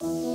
you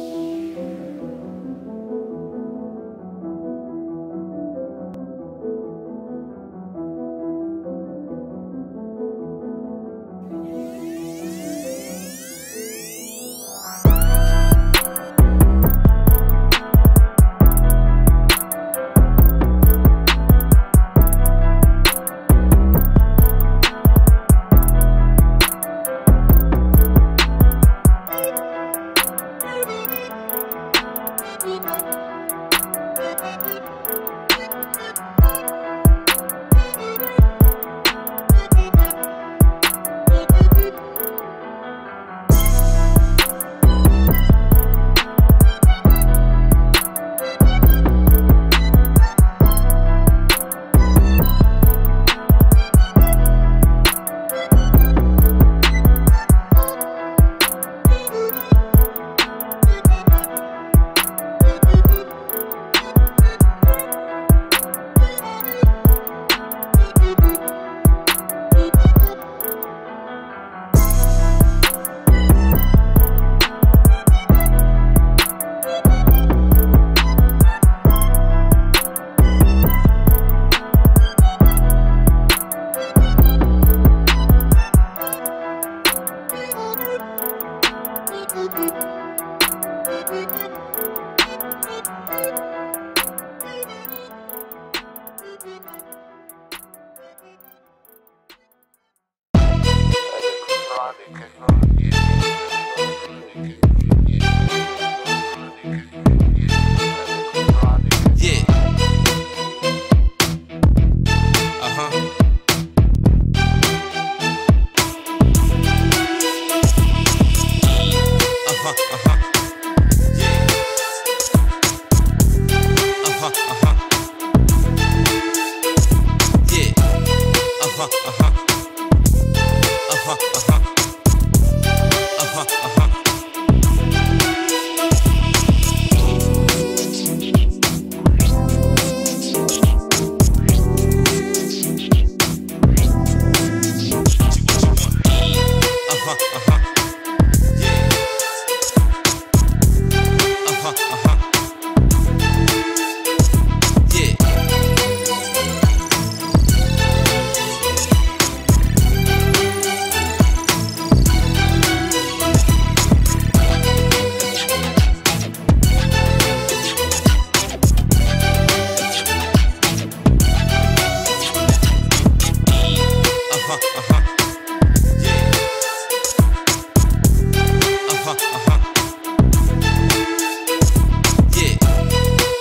body, cause you. uh huh. Yeah. Uh huh, uh huh. Yeah.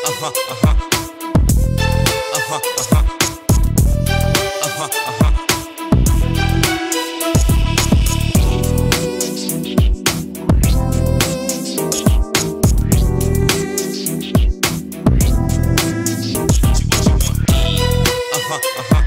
Uh huh, uh huh. Uh huh, uh huh. Uh-huh, uh-huh. uh-huh.